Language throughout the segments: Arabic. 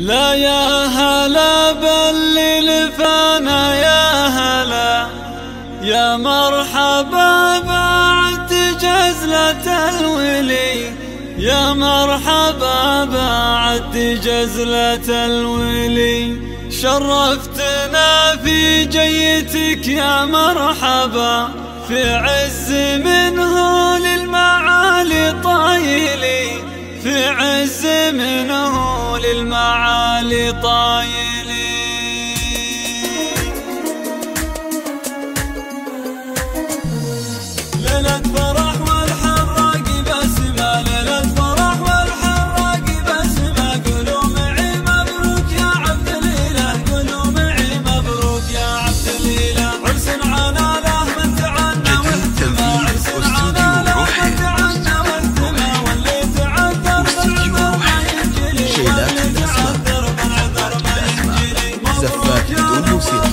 لا يا هلا بل للفانا يا هلا يا مرحبا بعد جزلة الولي يا مرحبا بعد جزلة الولي شرفتنا في جيتك يا مرحبا في عز معالي طايل بدون موسيقى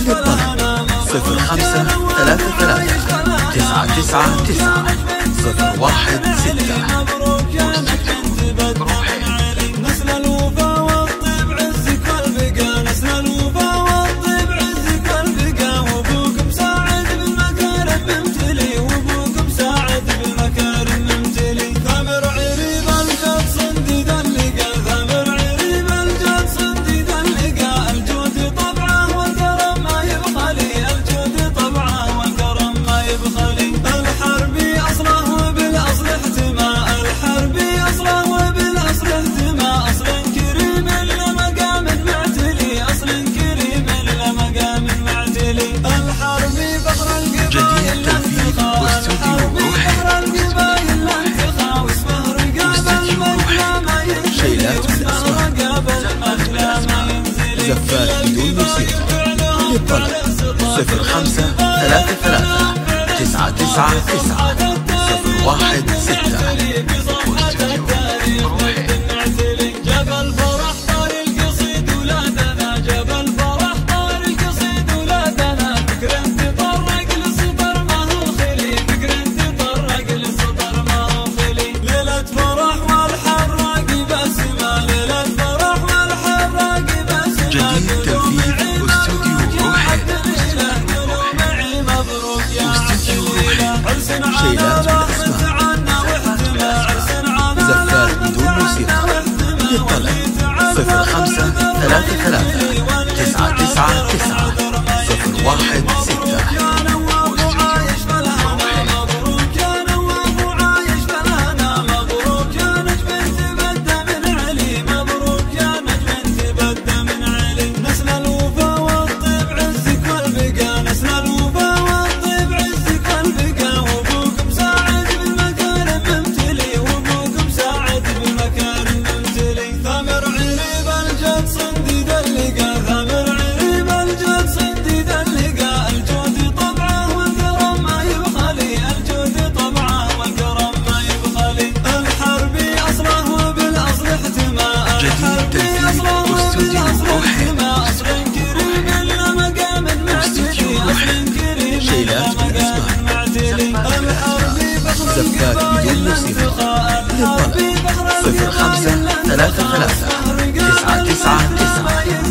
للطلب صفر خمسة ثلاثة ثلاثة تسعة تسعة تسعة صفر واحد ستة. ملفات بدون موسيقى للطلب صفر خمسة ثلاثة ثلاثة تسعة تسعة تسعة صفر واحد ستة. الحسابات بدون نصيبة للطلب صفر خمسة ثلاثة ثلاثة تسعة تسعة تسعة.